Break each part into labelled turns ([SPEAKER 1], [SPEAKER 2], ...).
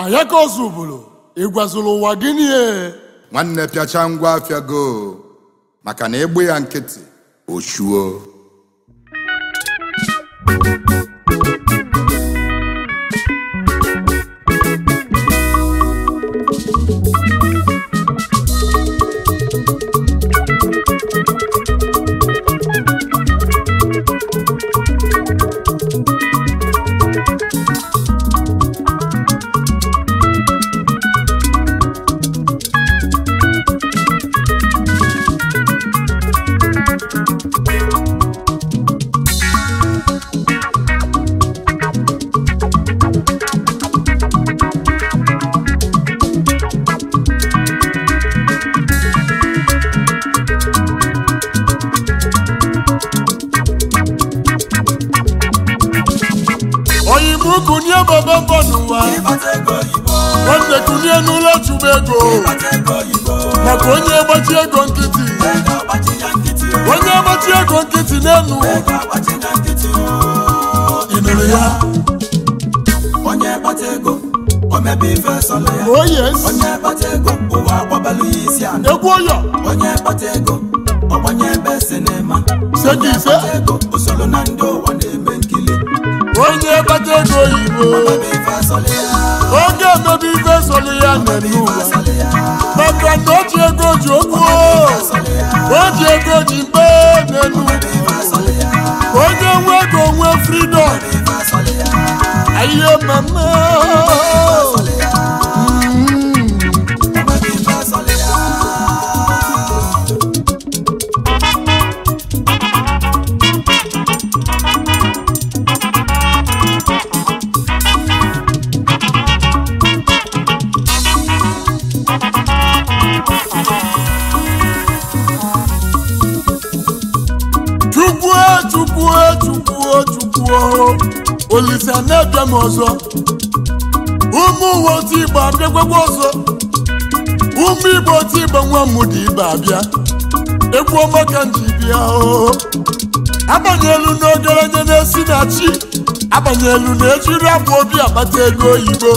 [SPEAKER 1] ahịa ka ị ịgwazụlụ ụwa gị niile nwanne pịacha ngwa go maka na ịgbụ ya nkịtị o
[SPEAKER 2] n'ụwa nwanne kulie n'ụlọ chụba ego maka onye gbachi ego nkịtị onye gbachi ego nkịtị n'elu
[SPEAKER 3] ịnụrụ ya onye oh, onye ego ọgbanye ebe ego oyibo
[SPEAKER 2] oge ododo ife soli ya na-eme ụwa maka na o ji ego ji okwu o ji ego ji mkpe na-enu onye nwe ego nwe fridọm ihe mama olise na-ebịa m ọzọ ụmụ uwe oti igbo abịagwagwa ọzọ ụmụ igbo otu igbo nwa m dị ibe abịa egwu ọma ka m ji bịa abanyelu n'ogaranya na-esi na chi abanyelu na-ejiri abụ obi akpata ego oyibo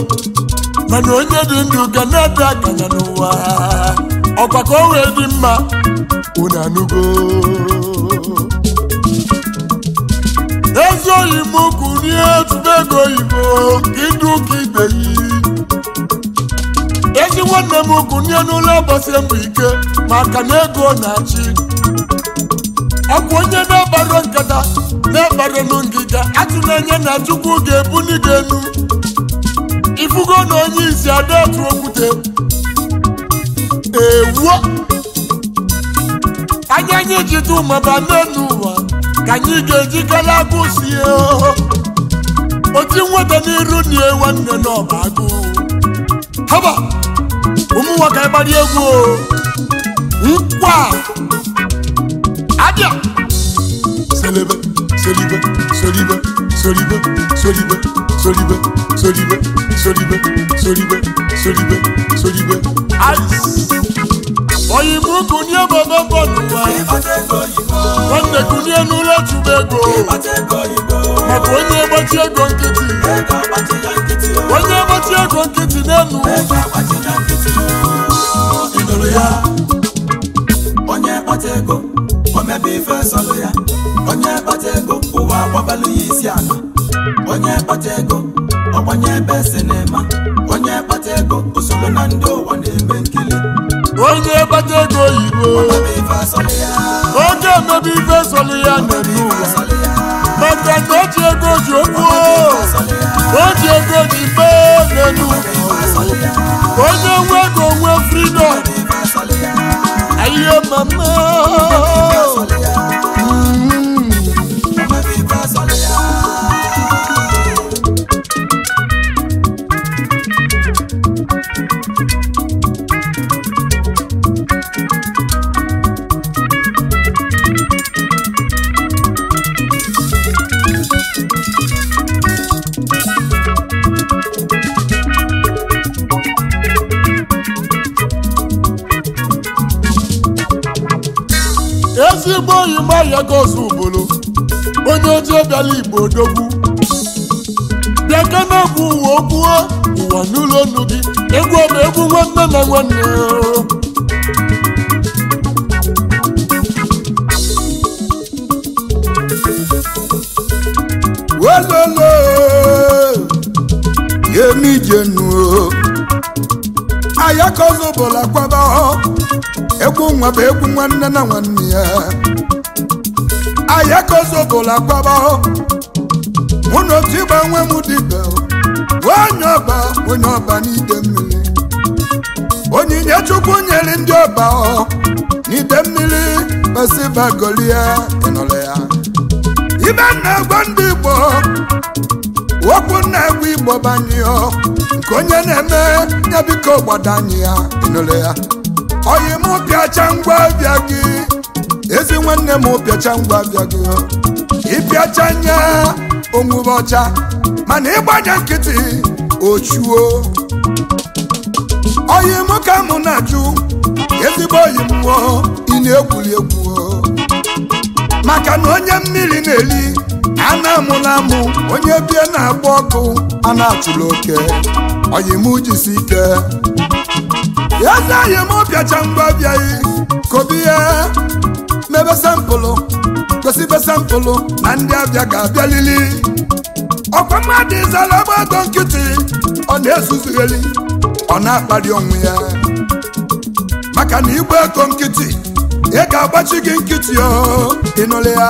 [SPEAKER 2] mana onye dị ndụ ga na-ede akanya n'ụwa ọkwa ka o wee dị mma unu otubo ego oyibo idu ụka ibe yi ezi nwanne m ukwu nye n'ụlọ ụbọchị mbụ ike maka na ego na-achị ọkwa onye na-akpara nkata na-akpara n'ngịga atụ na-enye chukwu ga-ebuli gị enu ifugo na onye isi ada okwute ewuo anya anyị jide ụmaba n'elu ụwa ka anyị ga-ejikala abụ ya. oti nweta n'iru na nwanne n'ọba agụ haba ụmụ nwoke ịgbari egwu nkwa abịa selebe solibe solibe solibe solibe solibe solibe solibe kunye n'ụlọ ego ego nkịtị onye gbachi
[SPEAKER 3] ego nkịtị n'elu onye kpata ego ife ụwa agbabalụ isi ala onye kpata ego ọgbanye ebe sinima onye kpata ego usoro na ndị ụwa na-eme nkiri onye kpata ego
[SPEAKER 2] oyibo oge omebe ife sọlụ ya ụwa aka ji ego ji okwu o ji ego ji mee n'elu onye nwe ego nwe anyị ya mama osi igbo oyi mgbe gozu onye ojii bịala igbo dogbu bịa kanabụ ụwa okwuo ụwa n'ụlọ nnu gị egwu ọma egwu nwanne na nwanne
[SPEAKER 1] welele yemi jenu ayakọzọ bọla kwaba egwu nwa bụ egwu nwanne na nwanne ya ahịa ka ozobụla akwaba mụ na otu ịgba nwe m dibe onye ọba onye ọba n'ide mmiri onyinye chukwu nyere ndị ọba n'ide mmiri pasibagolia ịnọla ya ibe na-egwe ndị igbo okwu na-egwe igbo banyị nke onye na-eme nyabiko biko anyị ya ịnụle ya oyi m ngwa bịa gị ezi nwanne m pịacha ngwa bịa gị ịpịacha nye onwube ọcha mana ịgbanye nkịtị ochuo oyi m ka na-ajụ ezigbo oyi m na-egwuri maka na onye mmiri na-eli ana amụ amụ onye bie na-agba ọkụ a na oke oyi m ike ya dahị m ọbịacha mgbe ọbịaghị kobi mebe sampụlụ gosibe sampụlụ na ndị abịa ga-abịalili ọkwa mmadụ ịzala agba ego nkịtị ọ na-ezuzugheli ọ na-akpali onwe ya maka na igba ego nkịtị ị ga-agbachi gị nkịtị ịnụle ya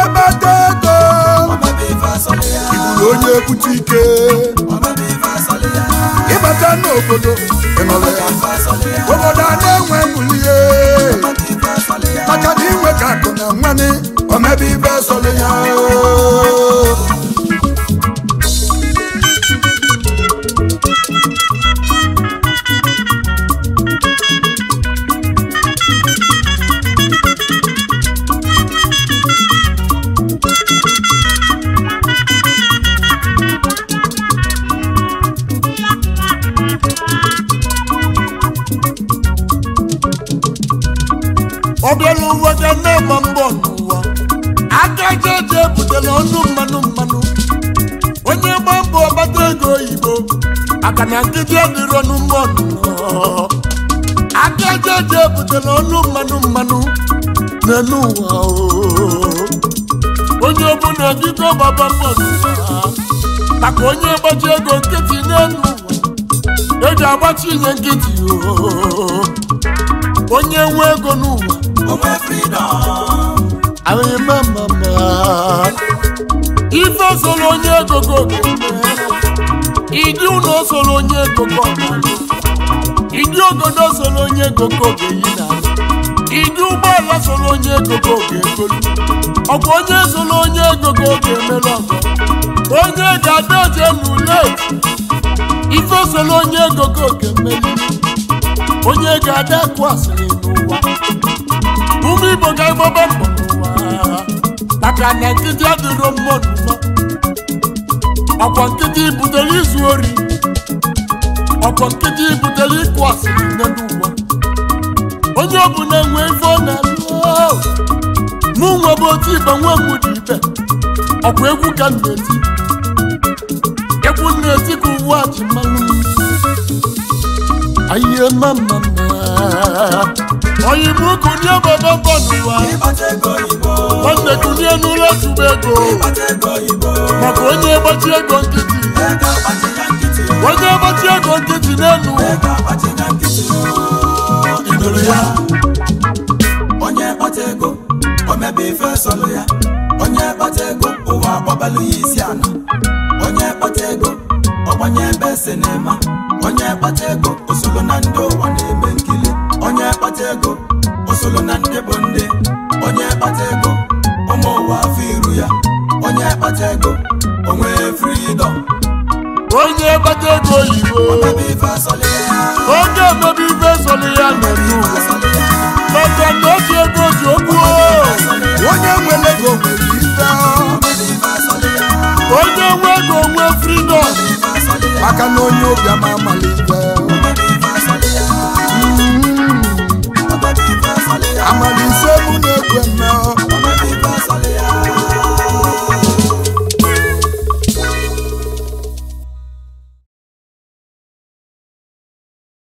[SPEAKER 1] na ego ịbụrụ onye ebuchi ike ịbata n'obodo obodo a na-enwe bulie maka na inwe ka akụ na nwanne omebe ibe sọrọ ya
[SPEAKER 2] na na-agba mbọ n'ụwa aka eji eji ebutela ọnụ mmanụ mmanụ onye gba mbọ gbata ego oyibo aka na nkịtị adịrị ọnụ mmụọ n'ụwa aka eji eji ebutela ọnụ mmanụ mmanụ n'elu ụwa oh. onye na gịgo gbaba mbọ n'ụwa maka onye gbachi ego nkịtị n'elu ụwa eji agbachi ihe nkịtị oh. onye nwe ego n'ụwa onwe freedom ahụghị mma mma ife osoro onye gogo ịdị ụlọ osoro onye gogo ịdị ogodo soro onye gogo ga-eyi na ịdị ụgbọala soro onye gogo ga-egolu ọkwa onye soro onye gogo ga-emere ọgọ onye ga-ada oje n'ulet ife osoro onye gogo ga-emeli onye ga-ada kụ asịrị n'ụwa ụmụ igbo ga-egbobe mbọ maka na nkịtị adịro mmadụ nọ ọkwa nkịtị butere izu ori ọkwa nkịtị butere ịkụ asịrị n'elu ụwa onye ọbụla enwe ife ọ na oh! mụ n'ụwa bụ otu ibe nwa m dị ibe ọkwa egwu ka m na-eti egwu na-eti ka uwe achịmanụ anyị mma mma mma oyinbo ukwu ụkwụ obodo mbọ n'ụwa n'ụlọ otubo ego maka onye gbachi ego
[SPEAKER 3] nkịtị ego n'elu onye ego onye ego ụwa agbabalụ ego
[SPEAKER 2] nwata ego oyibo oge obodo ife soli ya n'otu ọtọtọ otu ego ji okwu onye nwere ego nwere ife onye nwe ego nwe